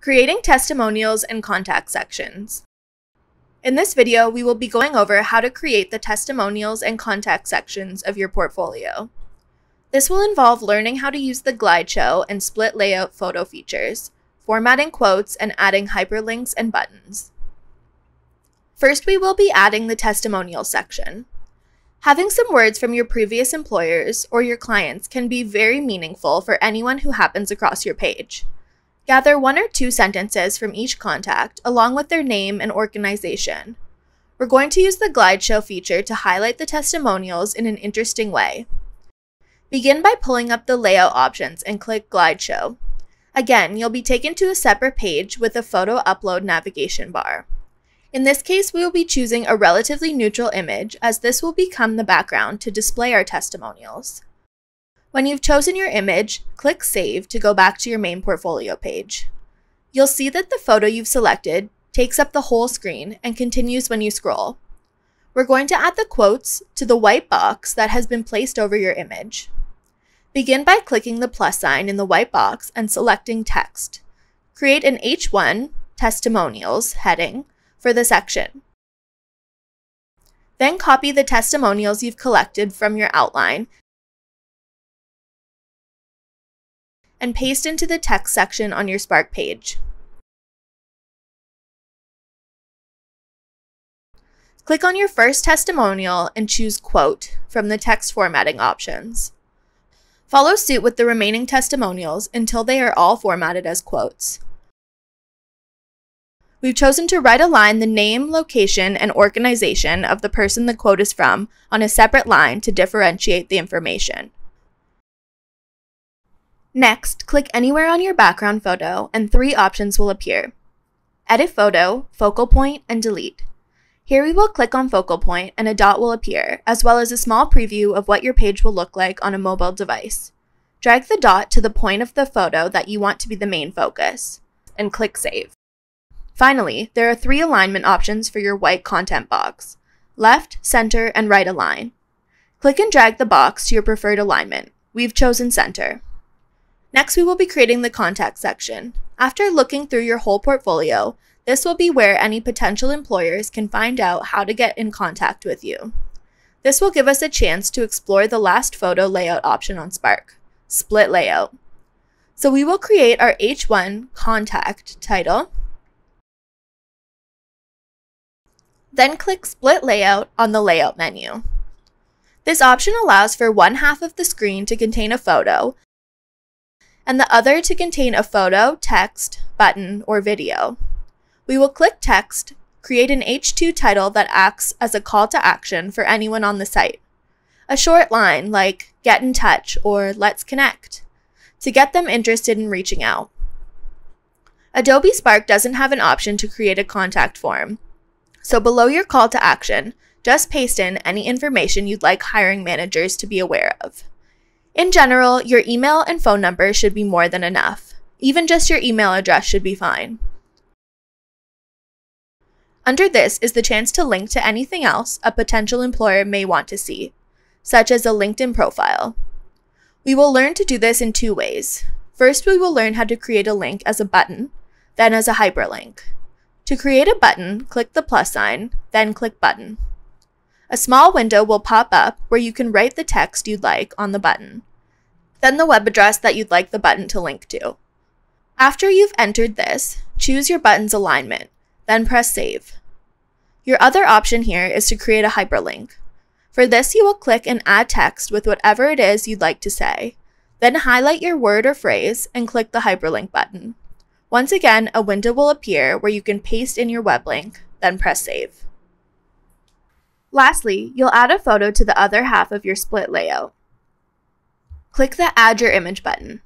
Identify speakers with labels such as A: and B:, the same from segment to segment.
A: Creating testimonials and contact sections. In this video, we will be going over how to create the testimonials and contact sections of your portfolio. This will involve learning how to use the Glideshow and split layout photo features, formatting quotes, and adding hyperlinks and buttons. First, we will be adding the testimonial section. Having some words from your previous employers or your clients can be very meaningful for anyone who happens across your page. Gather one or two sentences from each contact, along with their name and organization. We're going to use the Glideshow feature to highlight the testimonials in an interesting way. Begin by pulling up the layout options and click Glideshow. Again, you'll be taken to a separate page with a photo upload navigation bar. In this case, we will be choosing a relatively neutral image as this will become the background to display our testimonials. When you've chosen your image, click Save to go back to your main portfolio page. You'll see that the photo you've selected takes up the whole screen and continues when you scroll. We're going to add the quotes to the white box that has been placed over your image. Begin by clicking the plus sign in the white box and selecting Text. Create an H1 Testimonials heading for the section. Then copy the testimonials you've collected from your outline and paste into the text section on your Spark page. Click on your first testimonial and choose Quote from the text formatting options. Follow suit with the remaining testimonials until they are all formatted as quotes. We've chosen to right align the name, location, and organization of the person the quote is from on a separate line to differentiate the information. Next, click anywhere on your background photo and three options will appear. Edit photo, focal point, and delete. Here we will click on focal point and a dot will appear, as well as a small preview of what your page will look like on a mobile device. Drag the dot to the point of the photo that you want to be the main focus, and click Save. Finally, there are three alignment options for your white content box, left, center, and right align. Click and drag the box to your preferred alignment. We've chosen center. Next, we will be creating the contact section. After looking through your whole portfolio, this will be where any potential employers can find out how to get in contact with you. This will give us a chance to explore the last photo layout option on Spark, split layout. So we will create our H1 contact title, then click split layout on the layout menu. This option allows for one half of the screen to contain a photo and the other to contain a photo, text, button, or video. We will click text, create an H2 title that acts as a call to action for anyone on the site. A short line like get in touch or let's connect to get them interested in reaching out. Adobe Spark doesn't have an option to create a contact form, so below your call to action, just paste in any information you'd like hiring managers to be aware of. In general, your email and phone number should be more than enough. Even just your email address should be fine. Under this is the chance to link to anything else a potential employer may want to see, such as a LinkedIn profile. We will learn to do this in two ways. First, we will learn how to create a link as a button, then as a hyperlink. To create a button, click the plus sign, then click Button. A small window will pop up where you can write the text you'd like on the button, then the web address that you'd like the button to link to. After you've entered this, choose your button's alignment, then press Save. Your other option here is to create a hyperlink. For this, you will click and add text with whatever it is you'd like to say, then highlight your word or phrase and click the hyperlink button. Once again, a window will appear where you can paste in your web link, then press Save. Lastly, you'll add a photo to the other half of your split layout. Click the Add Your Image button.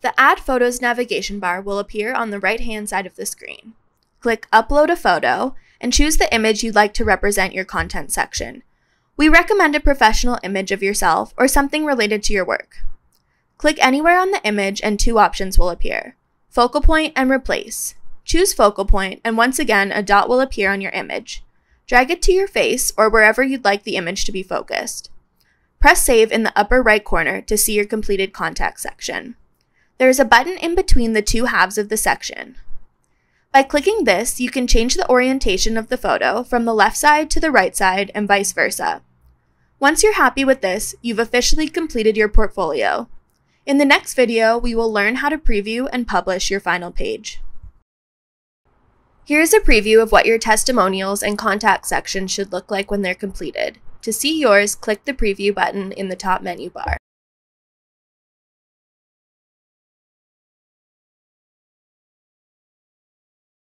A: The Add Photos navigation bar will appear on the right-hand side of the screen. Click Upload a Photo and choose the image you'd like to represent your content section. We recommend a professional image of yourself or something related to your work. Click anywhere on the image and two options will appear, Focal Point and Replace. Choose Focal Point and once again a dot will appear on your image. Drag it to your face or wherever you'd like the image to be focused. Press Save in the upper right corner to see your completed contact section. There is a button in between the two halves of the section. By clicking this, you can change the orientation of the photo from the left side to the right side and vice versa. Once you're happy with this, you've officially completed your portfolio. In the next video, we will learn how to preview and publish your final page. Here's a preview of what your testimonials and contact section should look like when they're completed. To see yours, click the preview button in the top menu bar.